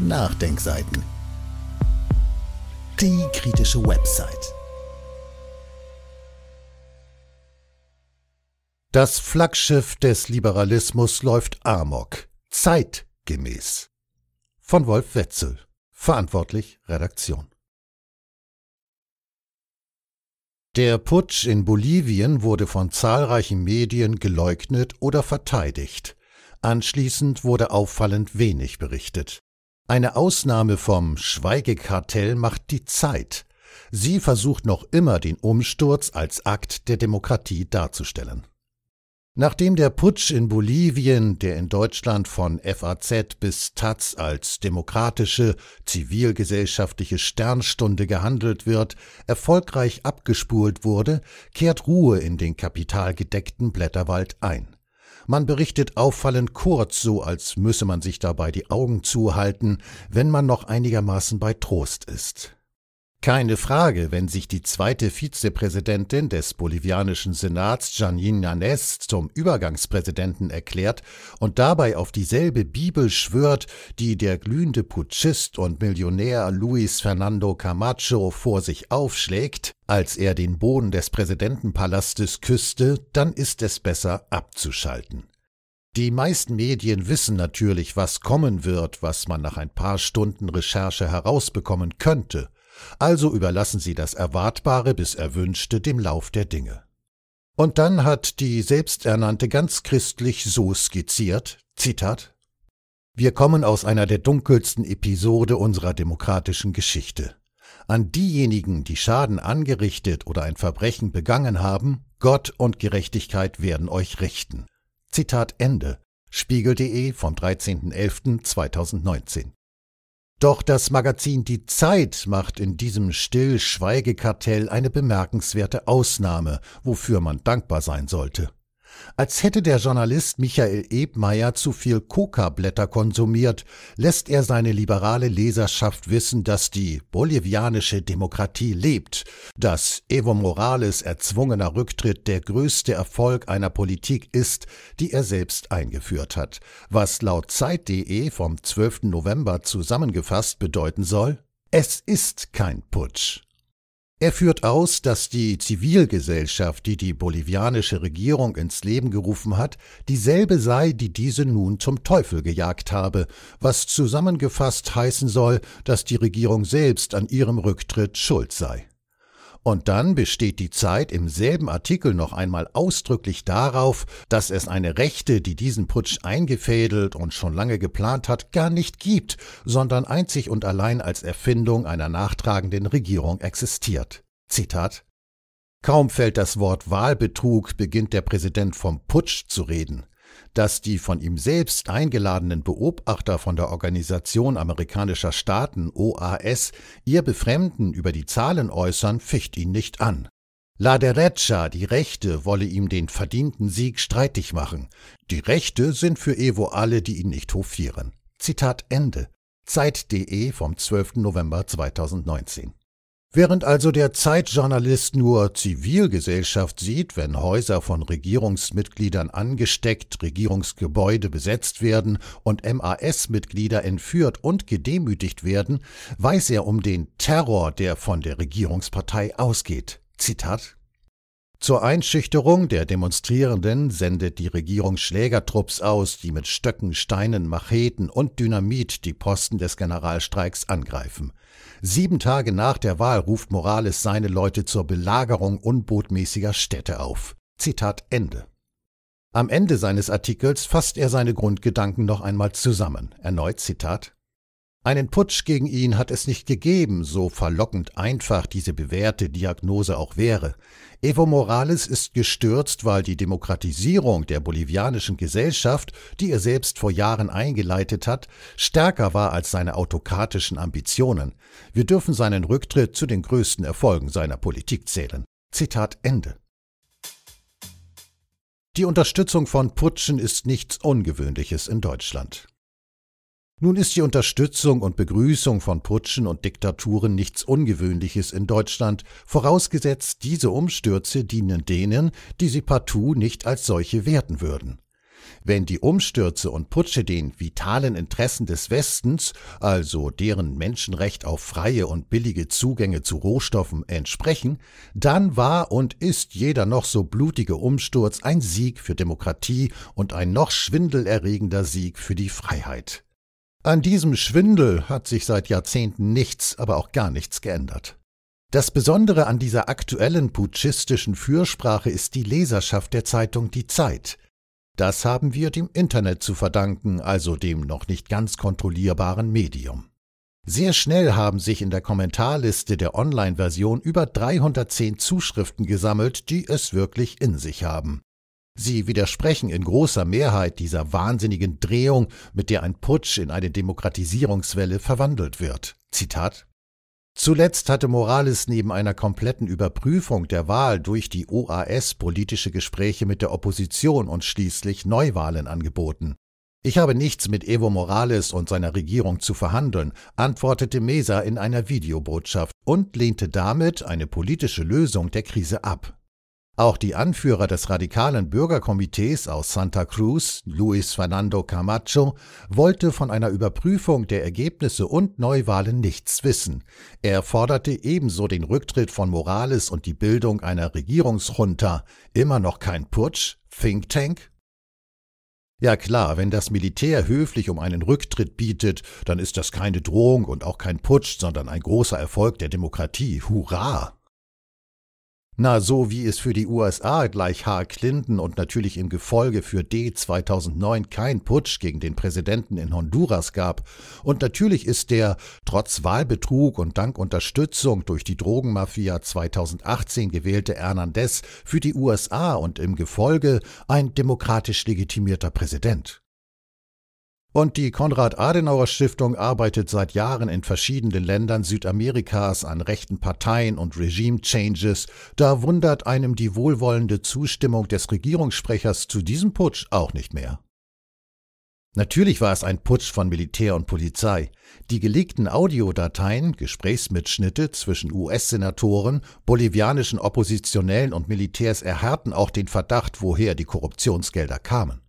Nachdenkseiten. Die kritische Website. Das Flaggschiff des Liberalismus läuft amok. Zeitgemäß. Von Wolf Wetzel. Verantwortlich Redaktion. Der Putsch in Bolivien wurde von zahlreichen Medien geleugnet oder verteidigt. Anschließend wurde auffallend wenig berichtet. Eine Ausnahme vom Schweigekartell macht die Zeit. Sie versucht noch immer den Umsturz als Akt der Demokratie darzustellen. Nachdem der Putsch in Bolivien, der in Deutschland von FAZ bis Taz als demokratische, zivilgesellschaftliche Sternstunde gehandelt wird, erfolgreich abgespult wurde, kehrt Ruhe in den kapitalgedeckten Blätterwald ein. Man berichtet auffallend kurz, so als müsse man sich dabei die Augen zuhalten, wenn man noch einigermaßen bei Trost ist. Keine Frage, wenn sich die zweite Vizepräsidentin des bolivianischen Senats, Janine Yanes, zum Übergangspräsidenten erklärt und dabei auf dieselbe Bibel schwört, die der glühende Putschist und Millionär Luis Fernando Camacho vor sich aufschlägt, als er den Boden des Präsidentenpalastes küsste, dann ist es besser abzuschalten. Die meisten Medien wissen natürlich, was kommen wird, was man nach ein paar Stunden Recherche herausbekommen könnte, also überlassen sie das Erwartbare bis Erwünschte dem Lauf der Dinge. Und dann hat die selbsternannte ganz christlich so skizziert, Zitat, Wir kommen aus einer der dunkelsten Episode unserer demokratischen Geschichte. An diejenigen, die Schaden angerichtet oder ein Verbrechen begangen haben, Gott und Gerechtigkeit werden euch richten. Zitat Ende. Spiegel.de vom 13.11.2019. Doch das Magazin Die Zeit macht in diesem Stillschweigekartell eine bemerkenswerte Ausnahme, wofür man dankbar sein sollte. Als hätte der Journalist Michael Ebmeier zu viel Coca-Blätter konsumiert, lässt er seine liberale Leserschaft wissen, dass die bolivianische Demokratie lebt, dass Evo Morales erzwungener Rücktritt der größte Erfolg einer Politik ist, die er selbst eingeführt hat, was laut Zeit.de vom 12. November zusammengefasst bedeuten soll, es ist kein Putsch. Er führt aus, dass die Zivilgesellschaft, die die bolivianische Regierung ins Leben gerufen hat, dieselbe sei, die diese nun zum Teufel gejagt habe, was zusammengefasst heißen soll, dass die Regierung selbst an ihrem Rücktritt schuld sei. Und dann besteht die Zeit im selben Artikel noch einmal ausdrücklich darauf, dass es eine Rechte, die diesen Putsch eingefädelt und schon lange geplant hat, gar nicht gibt, sondern einzig und allein als Erfindung einer nachtragenden Regierung existiert. Zitat Kaum fällt das Wort Wahlbetrug, beginnt der Präsident vom Putsch zu reden. Dass die von ihm selbst eingeladenen Beobachter von der Organisation amerikanischer Staaten OAS ihr Befremden über die Zahlen äußern, ficht ihn nicht an. La Derecha, die Rechte, wolle ihm den verdienten Sieg streitig machen. Die Rechte sind für Evo alle, die ihn nicht hofieren. Zitat Ende. Zeit.de vom 12. November 2019. Während also der Zeitjournalist nur Zivilgesellschaft sieht, wenn Häuser von Regierungsmitgliedern angesteckt, Regierungsgebäude besetzt werden und MAS-Mitglieder entführt und gedemütigt werden, weiß er um den Terror, der von der Regierungspartei ausgeht. Zitat zur Einschüchterung der Demonstrierenden sendet die Regierung Schlägertrupps aus, die mit Stöcken, Steinen, Macheten und Dynamit die Posten des Generalstreiks angreifen. Sieben Tage nach der Wahl ruft Morales seine Leute zur Belagerung unbotmäßiger Städte auf. Zitat Ende. Am Ende seines Artikels fasst er seine Grundgedanken noch einmal zusammen. Erneut Zitat einen Putsch gegen ihn hat es nicht gegeben, so verlockend einfach diese bewährte Diagnose auch wäre. Evo Morales ist gestürzt, weil die Demokratisierung der bolivianischen Gesellschaft, die er selbst vor Jahren eingeleitet hat, stärker war als seine autokratischen Ambitionen. Wir dürfen seinen Rücktritt zu den größten Erfolgen seiner Politik zählen. Zitat Ende. Die Unterstützung von Putschen ist nichts Ungewöhnliches in Deutschland. Nun ist die Unterstützung und Begrüßung von Putschen und Diktaturen nichts Ungewöhnliches in Deutschland, vorausgesetzt diese Umstürze dienen denen, die sie partout nicht als solche werten würden. Wenn die Umstürze und Putsche den vitalen Interessen des Westens, also deren Menschenrecht auf freie und billige Zugänge zu Rohstoffen, entsprechen, dann war und ist jeder noch so blutige Umsturz ein Sieg für Demokratie und ein noch schwindelerregender Sieg für die Freiheit. An diesem Schwindel hat sich seit Jahrzehnten nichts, aber auch gar nichts geändert. Das Besondere an dieser aktuellen putschistischen Fürsprache ist die Leserschaft der Zeitung Die Zeit. Das haben wir dem Internet zu verdanken, also dem noch nicht ganz kontrollierbaren Medium. Sehr schnell haben sich in der Kommentarliste der Online-Version über 310 Zuschriften gesammelt, die es wirklich in sich haben. Sie widersprechen in großer Mehrheit dieser wahnsinnigen Drehung, mit der ein Putsch in eine Demokratisierungswelle verwandelt wird. Zitat Zuletzt hatte Morales neben einer kompletten Überprüfung der Wahl durch die OAS politische Gespräche mit der Opposition und schließlich Neuwahlen angeboten. Ich habe nichts mit Evo Morales und seiner Regierung zu verhandeln, antwortete Mesa in einer Videobotschaft und lehnte damit eine politische Lösung der Krise ab. Auch die Anführer des radikalen Bürgerkomitees aus Santa Cruz, Luis Fernando Camacho, wollte von einer Überprüfung der Ergebnisse und Neuwahlen nichts wissen. Er forderte ebenso den Rücktritt von Morales und die Bildung einer Regierungsjunta. Immer noch kein Putsch? Think Tank? Ja klar, wenn das Militär höflich um einen Rücktritt bietet, dann ist das keine Drohung und auch kein Putsch, sondern ein großer Erfolg der Demokratie. Hurra! Na, so wie es für die USA gleich H. Clinton und natürlich im Gefolge für D 2009 kein Putsch gegen den Präsidenten in Honduras gab. Und natürlich ist der, trotz Wahlbetrug und dank Unterstützung durch die Drogenmafia 2018 gewählte Hernandez für die USA und im Gefolge ein demokratisch legitimierter Präsident. Und die Konrad-Adenauer-Stiftung arbeitet seit Jahren in verschiedenen Ländern Südamerikas an rechten Parteien und Regime-Changes. Da wundert einem die wohlwollende Zustimmung des Regierungssprechers zu diesem Putsch auch nicht mehr. Natürlich war es ein Putsch von Militär und Polizei. Die gelegten Audiodateien, Gesprächsmitschnitte zwischen US-Senatoren, bolivianischen Oppositionellen und Militärs erhärten auch den Verdacht, woher die Korruptionsgelder kamen.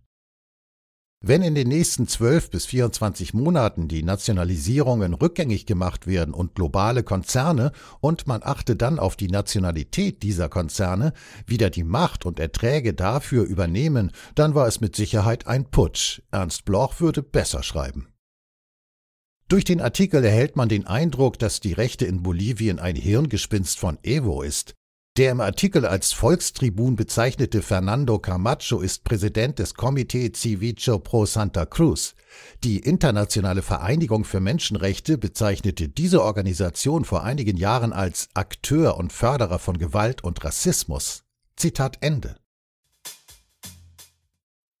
Wenn in den nächsten 12 bis 24 Monaten die Nationalisierungen rückgängig gemacht werden und globale Konzerne und man achte dann auf die Nationalität dieser Konzerne wieder die Macht und Erträge dafür übernehmen, dann war es mit Sicherheit ein Putsch. Ernst Bloch würde besser schreiben. Durch den Artikel erhält man den Eindruck, dass die Rechte in Bolivien ein Hirngespinst von Evo ist. Der im Artikel als Volkstribun bezeichnete Fernando Camacho ist Präsident des Comité Civicho pro Santa Cruz. Die Internationale Vereinigung für Menschenrechte bezeichnete diese Organisation vor einigen Jahren als Akteur und Förderer von Gewalt und Rassismus. Zitat Ende.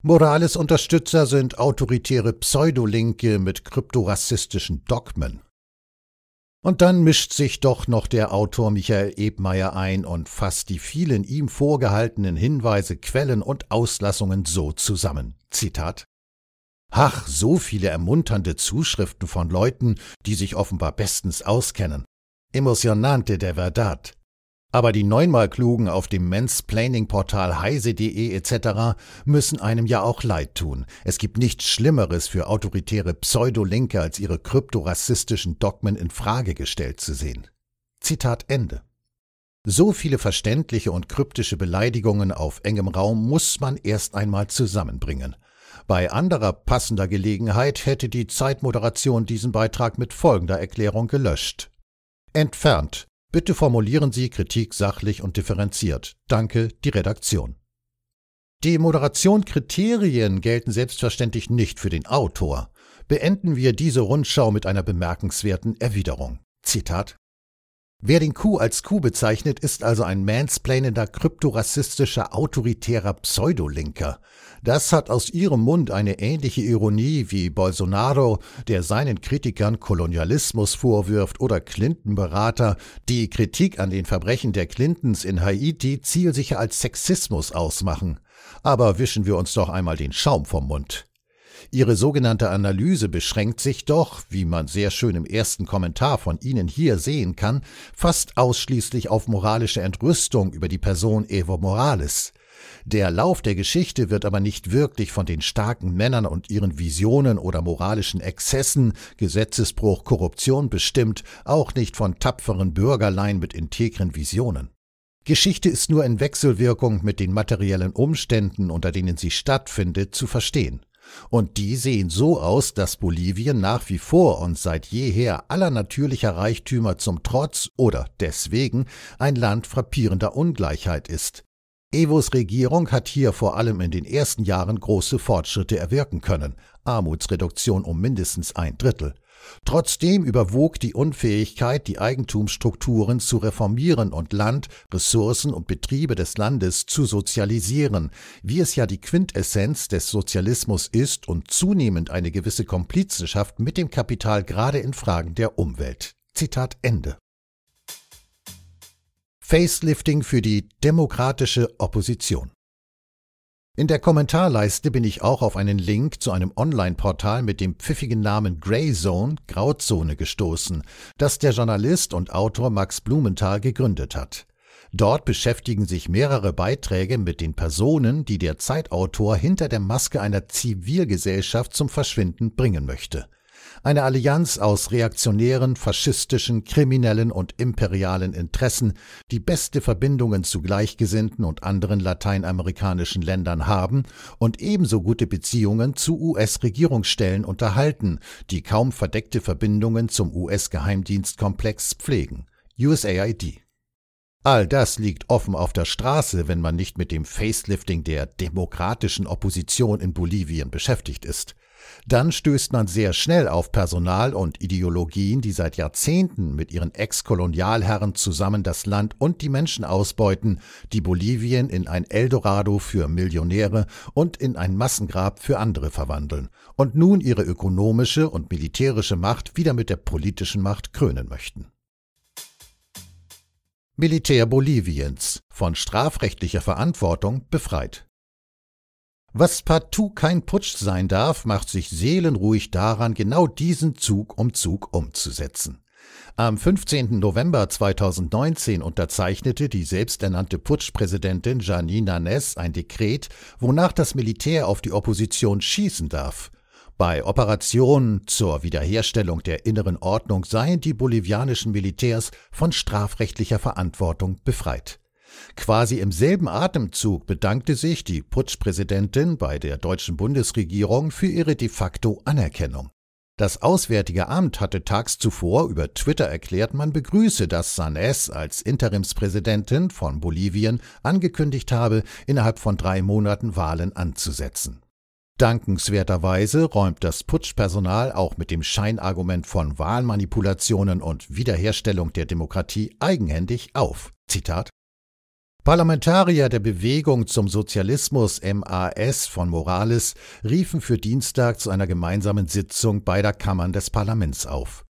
Morales Unterstützer sind autoritäre Pseudolinke mit kryptorassistischen Dogmen. Und dann mischt sich doch noch der Autor Michael Ebmeier ein und fasst die vielen ihm vorgehaltenen Hinweise, Quellen und Auslassungen so zusammen. Zitat Ach, so viele ermunternde Zuschriften von Leuten, die sich offenbar bestens auskennen. Emotionante de verdad. Aber die neunmal Klugen auf dem Mansplaining-Portal heise.de etc. müssen einem ja auch leid tun. Es gibt nichts Schlimmeres für autoritäre Pseudolinke, als ihre kryptorassistischen Dogmen in Frage gestellt zu sehen. Zitat Ende. So viele verständliche und kryptische Beleidigungen auf engem Raum muss man erst einmal zusammenbringen. Bei anderer passender Gelegenheit hätte die Zeitmoderation diesen Beitrag mit folgender Erklärung gelöscht. Entfernt Bitte formulieren Sie Kritik sachlich und differenziert. Danke, die Redaktion. Die Moderationkriterien gelten selbstverständlich nicht für den Autor. Beenden wir diese Rundschau mit einer bemerkenswerten Erwiderung. Zitat Wer den Q als Q bezeichnet, ist also ein mansplainender, kryptorassistischer, autoritärer Pseudolinker. Das hat aus ihrem Mund eine ähnliche Ironie wie Bolsonaro, der seinen Kritikern Kolonialismus vorwirft, oder Clinton-Berater, die Kritik an den Verbrechen der Clintons in Haiti zielsicher als Sexismus ausmachen. Aber wischen wir uns doch einmal den Schaum vom Mund. Ihre sogenannte Analyse beschränkt sich doch, wie man sehr schön im ersten Kommentar von Ihnen hier sehen kann, fast ausschließlich auf moralische Entrüstung über die Person Evo Morales. Der Lauf der Geschichte wird aber nicht wirklich von den starken Männern und ihren Visionen oder moralischen Exzessen, Gesetzesbruch, Korruption bestimmt, auch nicht von tapferen Bürgerlein mit integren Visionen. Geschichte ist nur in Wechselwirkung mit den materiellen Umständen, unter denen sie stattfindet, zu verstehen. Und die sehen so aus, dass Bolivien nach wie vor und seit jeher aller natürlicher Reichtümer zum Trotz oder deswegen ein Land frappierender Ungleichheit ist. Evos Regierung hat hier vor allem in den ersten Jahren große Fortschritte erwirken können, Armutsreduktion um mindestens ein Drittel. Trotzdem überwog die Unfähigkeit, die Eigentumsstrukturen zu reformieren und Land, Ressourcen und Betriebe des Landes zu sozialisieren, wie es ja die Quintessenz des Sozialismus ist und zunehmend eine gewisse Komplizenschaft mit dem Kapital gerade in Fragen der Umwelt. Zitat Ende. Facelifting für die demokratische Opposition. In der Kommentarleiste bin ich auch auf einen Link zu einem Online-Portal mit dem pfiffigen Namen Greyzone, Grauzone, gestoßen, das der Journalist und Autor Max Blumenthal gegründet hat. Dort beschäftigen sich mehrere Beiträge mit den Personen, die der Zeitautor hinter der Maske einer Zivilgesellschaft zum Verschwinden bringen möchte eine Allianz aus reaktionären, faschistischen, kriminellen und imperialen Interessen, die beste Verbindungen zu Gleichgesinnten und anderen lateinamerikanischen Ländern haben und ebenso gute Beziehungen zu US-Regierungsstellen unterhalten, die kaum verdeckte Verbindungen zum US-Geheimdienstkomplex pflegen. USAID. All das liegt offen auf der Straße, wenn man nicht mit dem Facelifting der demokratischen Opposition in Bolivien beschäftigt ist dann stößt man sehr schnell auf Personal und Ideologien, die seit Jahrzehnten mit ihren Ex-Kolonialherren zusammen das Land und die Menschen ausbeuten, die Bolivien in ein Eldorado für Millionäre und in ein Massengrab für andere verwandeln und nun ihre ökonomische und militärische Macht wieder mit der politischen Macht krönen möchten. Militär Boliviens von strafrechtlicher Verantwortung befreit. Was partout kein Putsch sein darf, macht sich seelenruhig daran, genau diesen Zug um Zug umzusetzen. Am 15. November 2019 unterzeichnete die selbsternannte Putschpräsidentin Janine Ness ein Dekret, wonach das Militär auf die Opposition schießen darf. Bei Operationen zur Wiederherstellung der inneren Ordnung seien die bolivianischen Militärs von strafrechtlicher Verantwortung befreit. Quasi im selben Atemzug bedankte sich die Putschpräsidentin bei der deutschen Bundesregierung für ihre de facto Anerkennung. Das Auswärtige Amt hatte tags zuvor über Twitter erklärt, man begrüße, dass Sanes als Interimspräsidentin von Bolivien angekündigt habe, innerhalb von drei Monaten Wahlen anzusetzen. Dankenswerterweise räumt das Putschpersonal auch mit dem Scheinargument von Wahlmanipulationen und Wiederherstellung der Demokratie eigenhändig auf. Zitat Parlamentarier der Bewegung zum Sozialismus MAS von Morales riefen für Dienstag zu einer gemeinsamen Sitzung beider Kammern des Parlaments auf.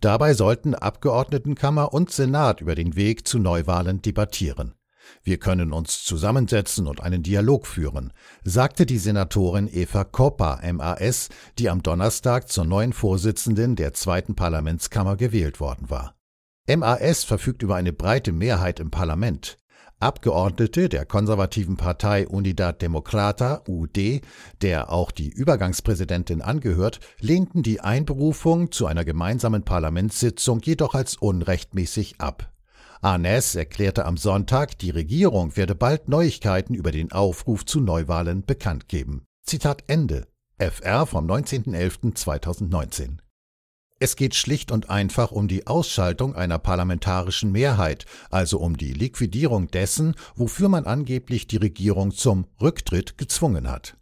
Dabei sollten Abgeordnetenkammer und Senat über den Weg zu Neuwahlen debattieren. Wir können uns zusammensetzen und einen Dialog führen, sagte die Senatorin Eva Koppa MAS, die am Donnerstag zur neuen Vorsitzenden der zweiten Parlamentskammer gewählt worden war. MAS verfügt über eine breite Mehrheit im Parlament. Abgeordnete der konservativen Partei Unidad Democrata UD, der auch die Übergangspräsidentin angehört, lehnten die Einberufung zu einer gemeinsamen Parlamentssitzung jedoch als unrechtmäßig ab. Arnes erklärte am Sonntag, die Regierung werde bald Neuigkeiten über den Aufruf zu Neuwahlen bekannt geben. Zitat Ende. FR vom 19.11.2019. Es geht schlicht und einfach um die Ausschaltung einer parlamentarischen Mehrheit, also um die Liquidierung dessen, wofür man angeblich die Regierung zum Rücktritt gezwungen hat.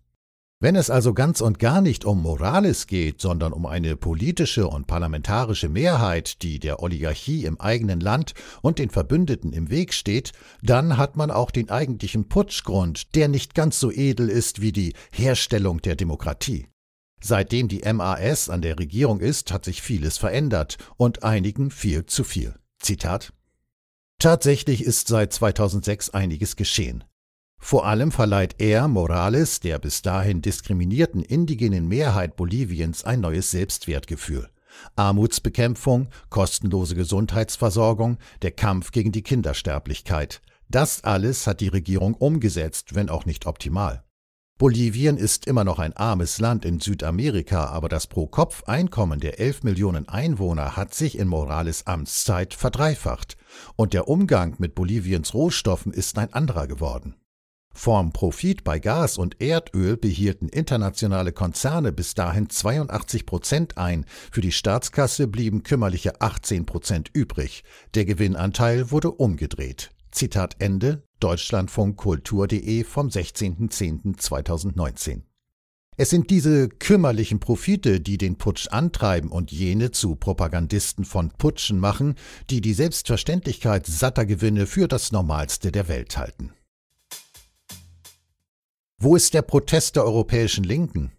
Wenn es also ganz und gar nicht um Morales geht, sondern um eine politische und parlamentarische Mehrheit, die der Oligarchie im eigenen Land und den Verbündeten im Weg steht, dann hat man auch den eigentlichen Putschgrund, der nicht ganz so edel ist wie die Herstellung der Demokratie. Seitdem die MAS an der Regierung ist, hat sich vieles verändert und einigen viel zu viel. Zitat Tatsächlich ist seit 2006 einiges geschehen. Vor allem verleiht er Morales, der bis dahin diskriminierten indigenen Mehrheit Boliviens, ein neues Selbstwertgefühl. Armutsbekämpfung, kostenlose Gesundheitsversorgung, der Kampf gegen die Kindersterblichkeit. Das alles hat die Regierung umgesetzt, wenn auch nicht optimal. Bolivien ist immer noch ein armes Land in Südamerika, aber das Pro-Kopf-Einkommen der 11 Millionen Einwohner hat sich in Morales Amtszeit verdreifacht und der Umgang mit Boliviens Rohstoffen ist ein anderer geworden. Vorm Profit bei Gas und Erdöl behielten internationale Konzerne bis dahin 82 Prozent ein, für die Staatskasse blieben kümmerliche 18 Prozent übrig, der Gewinnanteil wurde umgedreht. Zitat Ende, Deutschlandfunk Kultur.de vom 16.10.2019. Es sind diese kümmerlichen Profite, die den Putsch antreiben und jene zu Propagandisten von Putschen machen, die die Selbstverständlichkeit satter Gewinne für das Normalste der Welt halten. Wo ist der Protest der europäischen Linken?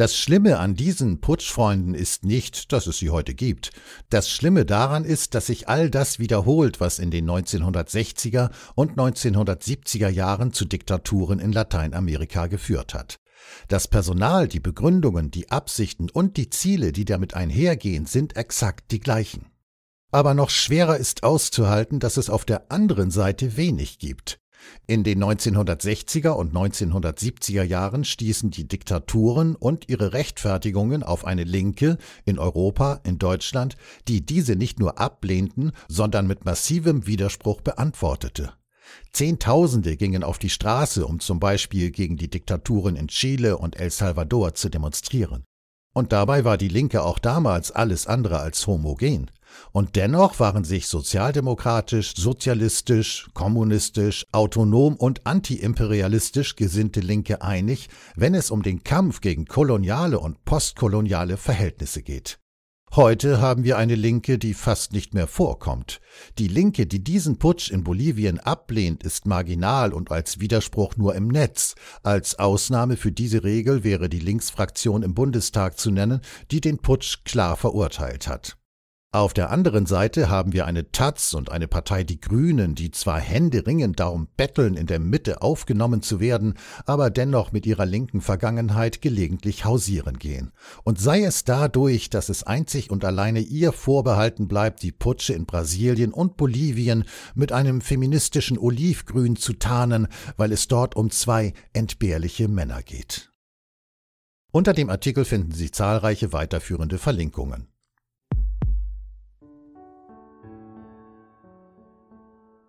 Das Schlimme an diesen Putschfreunden ist nicht, dass es sie heute gibt. Das Schlimme daran ist, dass sich all das wiederholt, was in den 1960er und 1970er Jahren zu Diktaturen in Lateinamerika geführt hat. Das Personal, die Begründungen, die Absichten und die Ziele, die damit einhergehen, sind exakt die gleichen. Aber noch schwerer ist auszuhalten, dass es auf der anderen Seite wenig gibt. In den 1960er und 1970er Jahren stießen die Diktaturen und ihre Rechtfertigungen auf eine Linke in Europa, in Deutschland, die diese nicht nur ablehnten, sondern mit massivem Widerspruch beantwortete. Zehntausende gingen auf die Straße, um zum Beispiel gegen die Diktaturen in Chile und El Salvador zu demonstrieren. Und dabei war die Linke auch damals alles andere als homogen. Und dennoch waren sich sozialdemokratisch, sozialistisch, kommunistisch, autonom und antiimperialistisch gesinnte Linke einig, wenn es um den Kampf gegen koloniale und postkoloniale Verhältnisse geht. Heute haben wir eine Linke, die fast nicht mehr vorkommt. Die Linke, die diesen Putsch in Bolivien ablehnt, ist marginal und als Widerspruch nur im Netz. Als Ausnahme für diese Regel wäre die Linksfraktion im Bundestag zu nennen, die den Putsch klar verurteilt hat. Auf der anderen Seite haben wir eine Taz und eine Partei Die Grünen, die zwar händeringend darum betteln, in der Mitte aufgenommen zu werden, aber dennoch mit ihrer linken Vergangenheit gelegentlich hausieren gehen. Und sei es dadurch, dass es einzig und alleine ihr vorbehalten bleibt, die Putsche in Brasilien und Bolivien mit einem feministischen Olivgrün zu tarnen, weil es dort um zwei entbehrliche Männer geht. Unter dem Artikel finden Sie zahlreiche weiterführende Verlinkungen.